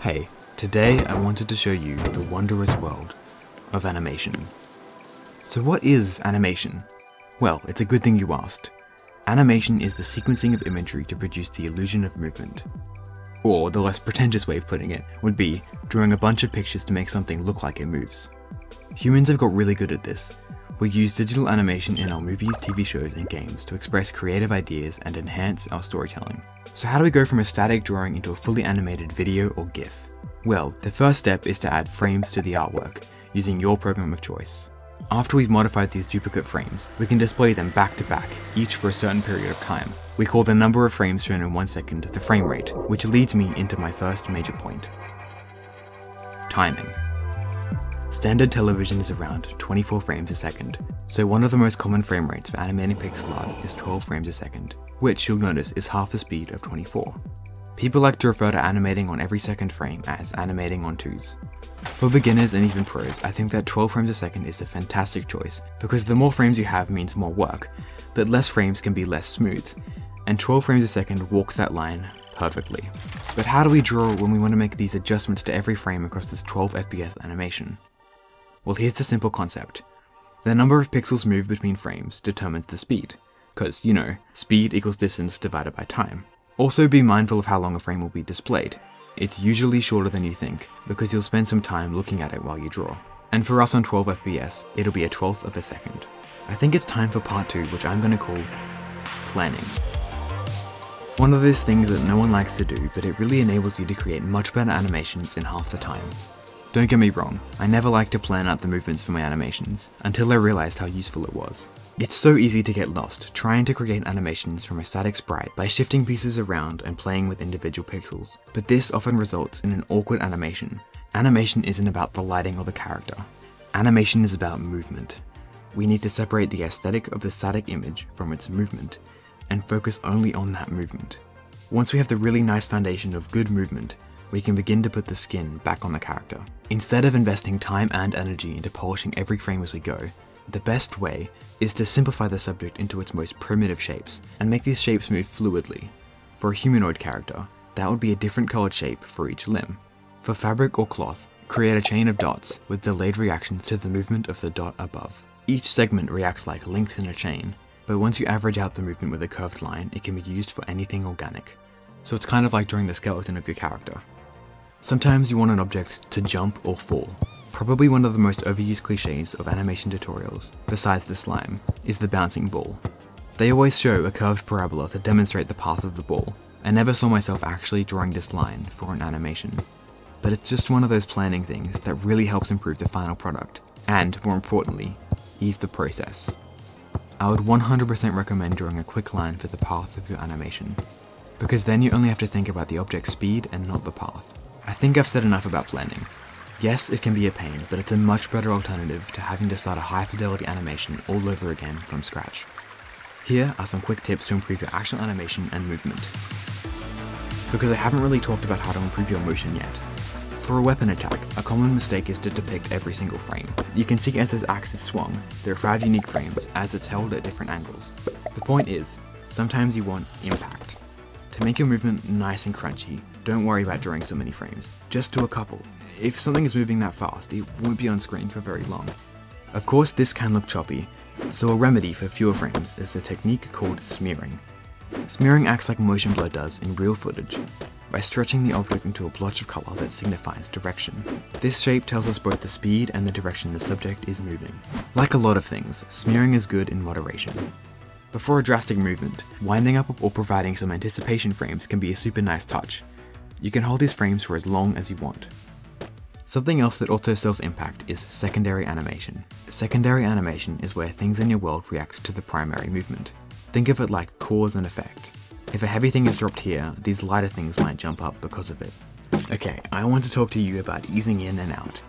Hey, today I wanted to show you the wondrous world of animation. So what is animation? Well, it's a good thing you asked. Animation is the sequencing of imagery to produce the illusion of movement. Or, the less pretentious way of putting it would be drawing a bunch of pictures to make something look like it moves. Humans have got really good at this. We use digital animation in our movies, TV shows, and games to express creative ideas and enhance our storytelling. So how do we go from a static drawing into a fully animated video or GIF? Well, the first step is to add frames to the artwork, using your program of choice. After we've modified these duplicate frames, we can display them back to back, each for a certain period of time. We call the number of frames shown in one second the frame rate, which leads me into my first major point. Timing. Standard television is around 24 frames a second, so one of the most common frame rates for animating pixel art is 12 frames a second, which you'll notice is half the speed of 24. People like to refer to animating on every second frame as animating on twos. For beginners and even pros, I think that 12 frames a second is a fantastic choice, because the more frames you have means more work, but less frames can be less smooth, and 12 frames a second walks that line perfectly. But how do we draw when we want to make these adjustments to every frame across this 12 FPS animation? Well, here's the simple concept. The number of pixels moved between frames determines the speed, because, you know, speed equals distance divided by time. Also be mindful of how long a frame will be displayed. It's usually shorter than you think, because you'll spend some time looking at it while you draw. And for us on 12 FPS, it'll be a twelfth of a second. I think it's time for part 2, which I'm going to call planning. It's one of those things that no one likes to do, but it really enables you to create much better animations in half the time. Don't get me wrong, I never liked to plan out the movements for my animations, until I realised how useful it was. It's so easy to get lost trying to create animations from a static sprite by shifting pieces around and playing with individual pixels, but this often results in an awkward animation. Animation isn't about the lighting or the character. Animation is about movement. We need to separate the aesthetic of the static image from its movement, and focus only on that movement. Once we have the really nice foundation of good movement, we can begin to put the skin back on the character. Instead of investing time and energy into polishing every frame as we go, the best way is to simplify the subject into its most primitive shapes, and make these shapes move fluidly. For a humanoid character, that would be a different colored shape for each limb. For fabric or cloth, create a chain of dots with delayed reactions to the movement of the dot above. Each segment reacts like links in a chain, but once you average out the movement with a curved line, it can be used for anything organic. So it's kind of like drawing the skeleton of your character. Sometimes you want an object to jump or fall. Probably one of the most overused cliches of animation tutorials, besides the slime, is the bouncing ball. They always show a curved parabola to demonstrate the path of the ball. I never saw myself actually drawing this line for an animation. But it's just one of those planning things that really helps improve the final product, and more importantly, ease the process. I would 100% recommend drawing a quick line for the path of your animation, because then you only have to think about the object's speed and not the path. I think I've said enough about blending. Yes, it can be a pain, but it's a much better alternative to having to start a high fidelity animation all over again from scratch. Here are some quick tips to improve your actual animation and movement. Because I haven't really talked about how to improve your motion yet. For a weapon attack, a common mistake is to depict every single frame. You can see as this axe is swung, there are 5 unique frames as it's held at different angles. The point is, sometimes you want impact. To make your movement nice and crunchy, don't worry about drawing so many frames. Just do a couple. If something is moving that fast, it won't be on screen for very long. Of course, this can look choppy, so a remedy for fewer frames is a technique called smearing. Smearing acts like motion blur does in real footage, by stretching the object into a blotch of colour that signifies direction. This shape tells us both the speed and the direction the subject is moving. Like a lot of things, smearing is good in moderation. Before a drastic movement, winding up or providing some anticipation frames can be a super nice touch. You can hold these frames for as long as you want. Something else that also sells impact is secondary animation. Secondary animation is where things in your world react to the primary movement. Think of it like cause and effect. If a heavy thing is dropped here, these lighter things might jump up because of it. Okay, I want to talk to you about easing in and out.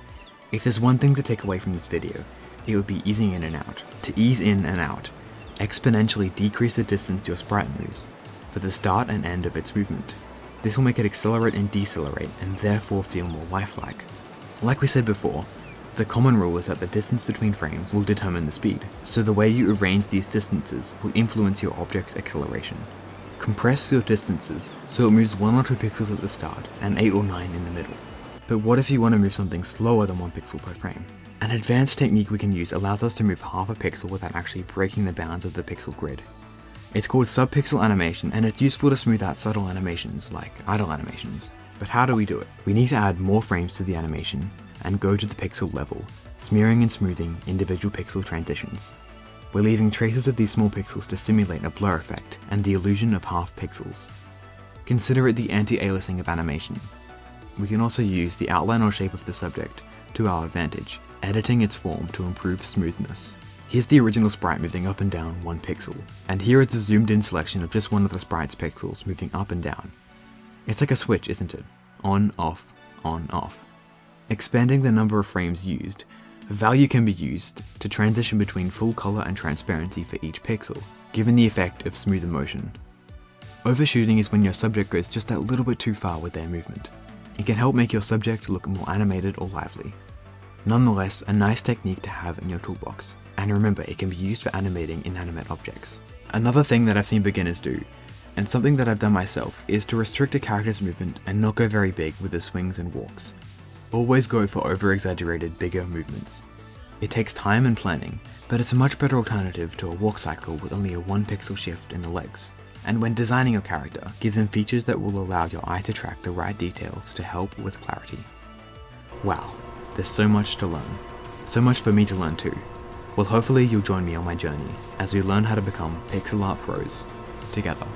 If there's one thing to take away from this video, it would be easing in and out. To ease in and out, exponentially decrease the distance your sprite moves for the start and end of its movement. This will make it accelerate and decelerate and therefore feel more lifelike. Like we said before, the common rule is that the distance between frames will determine the speed, so the way you arrange these distances will influence your object's acceleration. Compress your distances so it moves 1 or 2 pixels at the start and 8 or 9 in the middle. But what if you want to move something slower than 1 pixel per frame? An advanced technique we can use allows us to move half a pixel without actually breaking the bounds of the pixel grid. It's called subpixel animation and it's useful to smooth out subtle animations like idle animations. But how do we do it? We need to add more frames to the animation and go to the pixel level, smearing and smoothing individual pixel transitions. We're leaving traces of these small pixels to simulate a blur effect and the illusion of half pixels. Consider it the anti-aliasing of animation. We can also use the outline or shape of the subject to our advantage, editing its form to improve smoothness. Here's the original sprite moving up and down one pixel, and here is a zoomed in selection of just one of the sprite's pixels moving up and down. It's like a switch, isn't it? On, off, on, off. Expanding the number of frames used, value can be used to transition between full color and transparency for each pixel, given the effect of smoother motion. Overshooting is when your subject goes just that little bit too far with their movement. It can help make your subject look more animated or lively. Nonetheless, a nice technique to have in your toolbox, and remember it can be used for animating inanimate objects. Another thing that I've seen beginners do, and something that I've done myself, is to restrict a character's movement and not go very big with the swings and walks. Always go for over-exaggerated bigger movements. It takes time and planning, but it's a much better alternative to a walk cycle with only a 1 pixel shift in the legs. And when designing your character, give them features that will allow your eye to track the right details to help with clarity. Wow, there's so much to learn. So much for me to learn too. Well hopefully you'll join me on my journey as we learn how to become pixel art pros together.